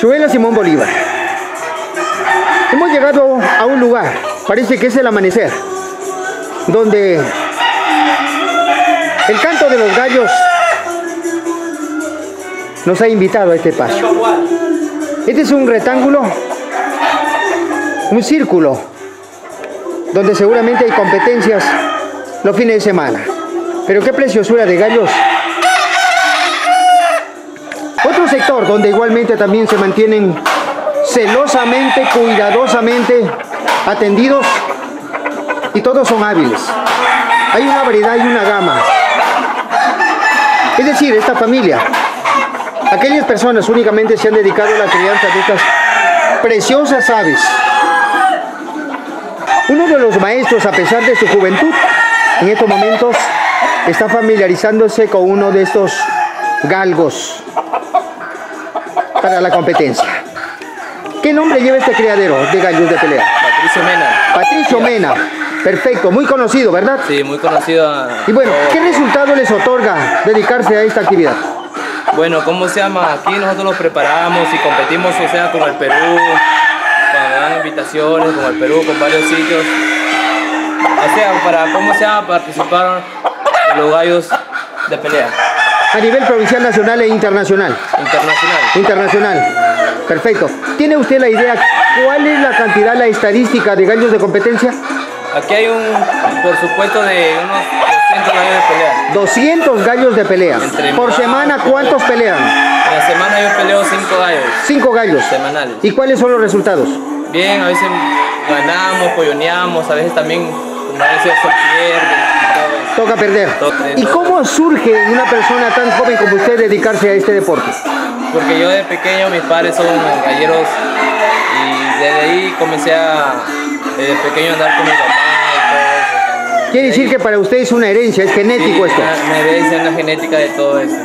Chuela Simón Bolívar. Hemos llegado a un lugar, parece que es el amanecer, donde el canto de los gallos nos ha invitado a este espacio. Este es un rectángulo, un círculo, donde seguramente hay competencias los fines de semana. Pero qué preciosura de gallos. Otro sector donde igualmente también se mantienen celosamente, cuidadosamente atendidos y todos son hábiles. Hay una variedad y una gama. Es decir, esta familia, aquellas personas únicamente se han dedicado a la crianza de estas preciosas aves. Uno de los maestros, a pesar de su juventud, en estos momentos está familiarizándose con uno de estos galgos para la competencia. ¿Qué nombre lleva este criadero de gallos de pelea? Patricio Mena. Patricio Mena. Perfecto, muy conocido, ¿verdad? Sí, muy conocido. a- Y bueno, ¿qué resultado les otorga dedicarse a esta actividad? Bueno, ¿cómo se llama? Aquí nosotros los preparamos y competimos, o sea, con el Perú, cuando dan invitaciones, con el Perú, con varios sitios. O sea, para, ¿cómo se llama? Participar en los gallos de pelea A nivel provincial, nacional e internacional. internacional. Internacional. Perfecto. ¿Tiene usted la idea cuál es la cantidad, la estadística de gallos de competencia? Aquí hay un presupuesto de unos 200 gallos de pelea. 200 gallos de pelea. Entre Por semana, ¿cuántos pelean? En la semana yo peleo 5 gallos 5 gallos. semanales. ¿Y cuáles son los resultados? Bien, a veces ganamos, polloneamos, a veces también, a veces se pierde. Toca perder. Toca. ¿Y cómo surge en una persona tan joven como usted dedicarse a este deporte? Porque yo de pequeño, mis padres son galleros y desde ahí comencé a, desde pequeño a andar con mi papá y todo eso. Quiere decir que para usted es una herencia, es genético Sí, esto. Me, me ves en la genética de todo eso.